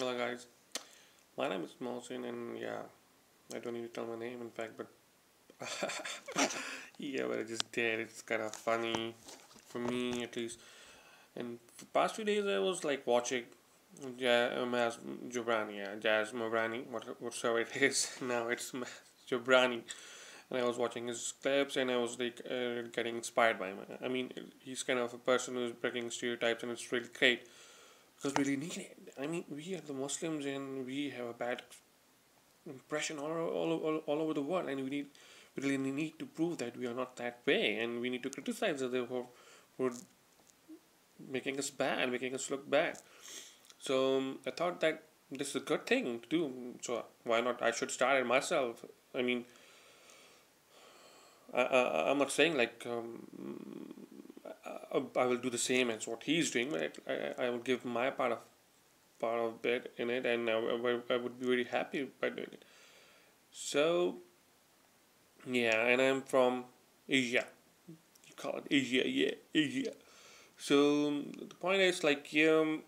Hello guys, my name is Mohsin and yeah, I don't need to tell my name in fact, but yeah, but I just did. It's kind of funny for me at least. And for past few days, I was like watching Jazz Maz Jobrani, yeah, Jazz Mobrani, what whatsoever it is now. It's Maz Jobrani, and I was watching his clips and I was like uh, getting inspired by him. I mean, he's kind of a person who's breaking stereotypes, and it's really great because we really need it. I mean, we are the Muslims and we have a bad impression all, all, all, all over the world, and we need we really need to prove that we are not that way, and we need to criticize others who are making us bad, making us look bad. So um, I thought that this is a good thing to do. So why not? I should start it myself. I mean, I, I I'm not saying like um, I, I will do the same as what he's doing, but I, I will give my part of part of it in it, and I, I, I would be very happy by doing it. So yeah, and I'm from Asia. You call it Asia, yeah, Asia. So the point is like um,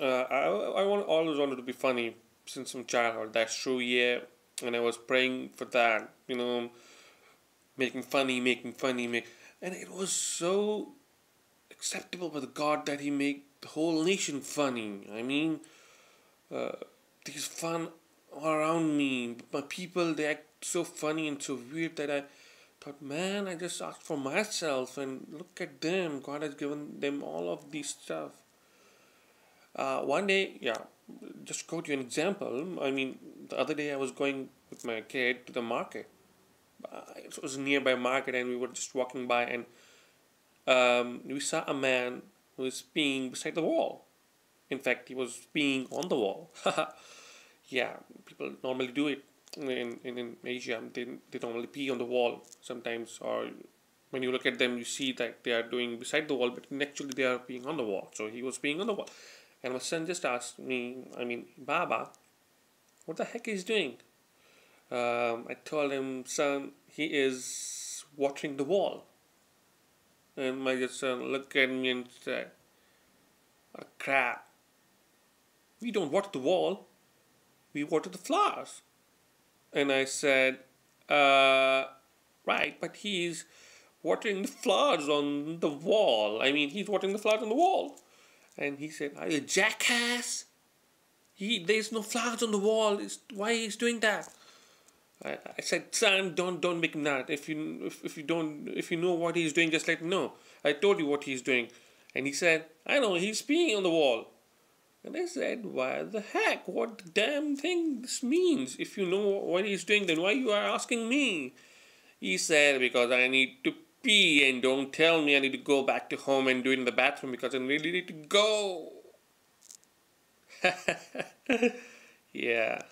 uh, I I want always wanted to be funny since from childhood. That's true, yeah. And I was praying for that, you know, making funny, making funny, make, and it was so acceptable by the God that He made the whole nation funny. I mean, uh, these fun all around me, my people they act so funny and so weird that I thought, man, I just asked for myself and look at them. God has given them all of these stuff. Uh, one day, yeah, just go to an example. I mean, the other day I was going with my kid to the market. Uh, it was a nearby market, and we were just walking by, and um, we saw a man who was peeing beside the wall. In fact, he was peeing on the wall. yeah, people normally do it in, in, in Asia. They, they normally pee on the wall sometimes, or when you look at them, you see that they are doing beside the wall, but actually they are peeing on the wall. So he was peeing on the wall. And my son just asked me, I mean, Baba, what the heck is he doing? Um, I told him, son, he is watering the wall. And my son looked at me and said, oh, crap. We don't water the wall, we water the flowers. And I said, uh, right, but he's watering the flowers on the wall. I mean, he's watering the flowers on the wall. And he said, are you a jackass? He, there's no flowers on the wall. It's, why he's doing that? I, I said, Sam, don't don't make that. If you if, if you don't if you know what he's doing, just let me know. I told you what he's doing. And he said, I know, he's peeing on the wall. And I said, why the heck? What damn thing this means? If you know what he's doing, then why you are asking me? He said, because I need to pee and don't tell me I need to go back to home and do it in the bathroom because I really need to go. yeah.